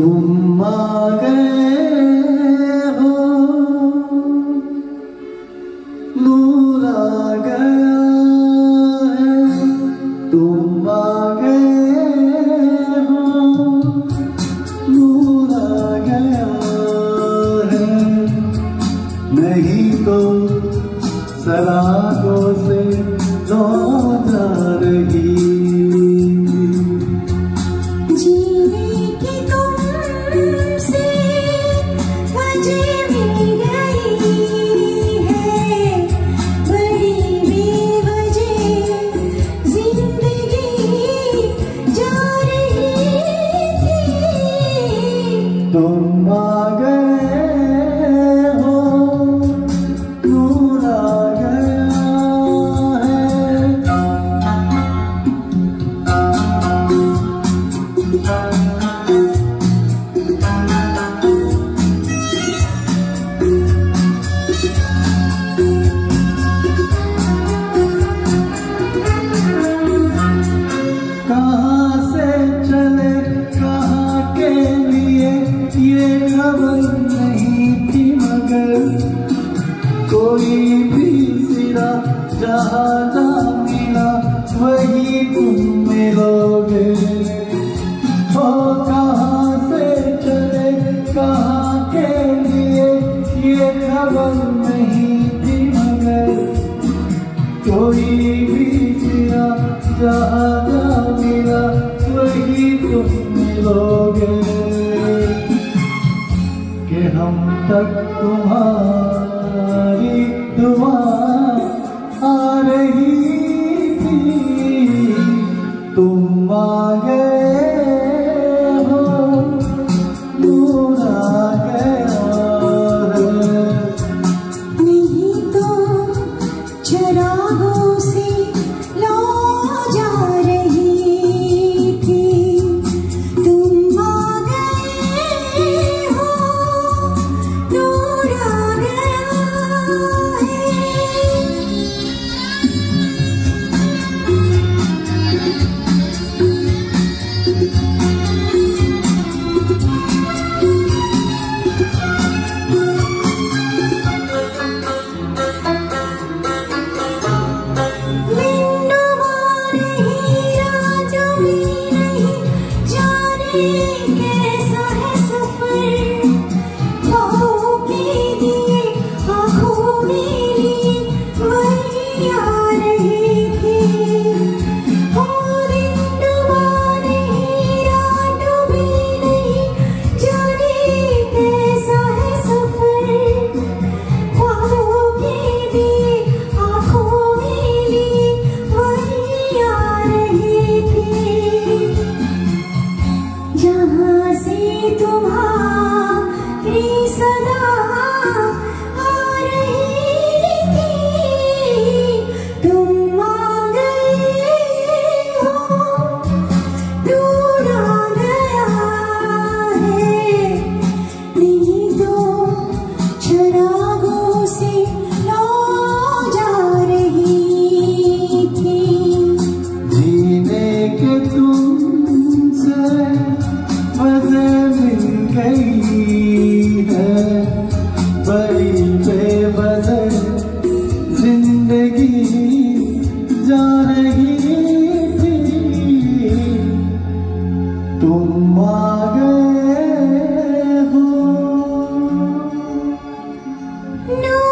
Tumaga. மகன் खबर नहीं थी मगर, कोई भी जिया जहाँ मिला, वही तुम मिलोगे कि हम तक तुम्हारा No.